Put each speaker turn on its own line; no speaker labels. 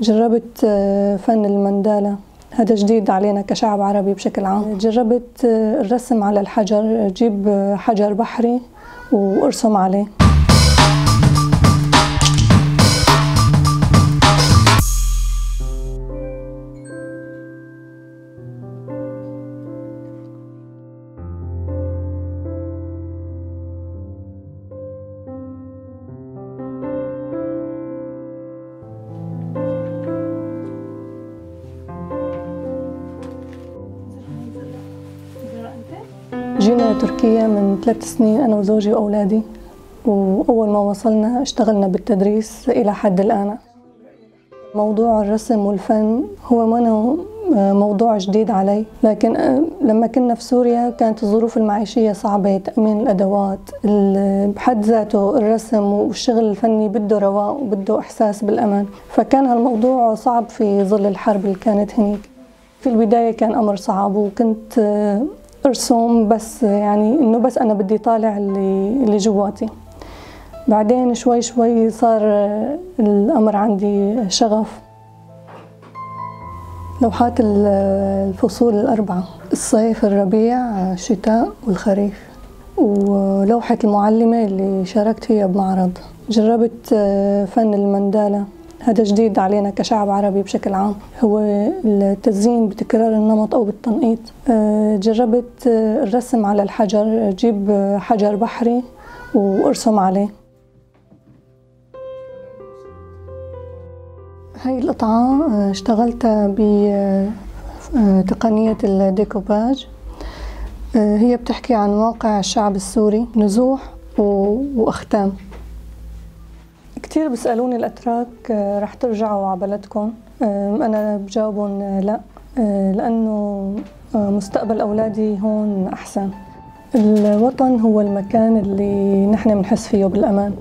جربت آه، فن المندالة. هذا جديد علينا كشعب عربي بشكل عام. جربت آه، الرسم على الحجر. أجيب آه، حجر بحري وأرسم عليه. جينا تركيا من ثلاث سنين أنا وزوجي وأولادي وأول ما وصلنا اشتغلنا بالتدريس إلى حد الآن. موضوع الرسم والفن هو ما موضوع جديد علي. لكن لما كنا في سوريا كانت الظروف المعيشية صعبة تأمين الأدوات بحد ذاته الرسم والشغل الفني بده رواق وبده إحساس بالأمان. فكان هالموضوع صعب في ظل الحرب اللي كانت هنيك. في البداية كان أمر صعب وكنت أرسم بس يعني إنه بس أنا بدي طالع اللي اللي جواتي. بعدين شوي شوي صار الأمر عندي شغف. لوحات الفصول الأربعة الصيف الربيع الشتاء والخريف. ولوحة المعلمة اللي شاركت فيها بمعرض. جربت فن المندالة. هذا جديد علينا كشعب عربي بشكل عام هو التزيين بتكرار النمط أو بالتنقيط. آه، جربت آه، الرسم على الحجر أجيب حجر بحري وأرسم عليه. هاي القطعة آه، اشتغلتها بتقنية الديكوباج. هي بتحكي عن واقع الشعب السوري نزوح وأختام. كثير بيسألوني الأتراك آه، رح ترجعوا على بلدكم آه، أنا بجاوبهم آه، لا. لأنه مستقبل أولادي هون أحسن. الوطن هو المكان اللي نحن بنحس فيه بالأمان.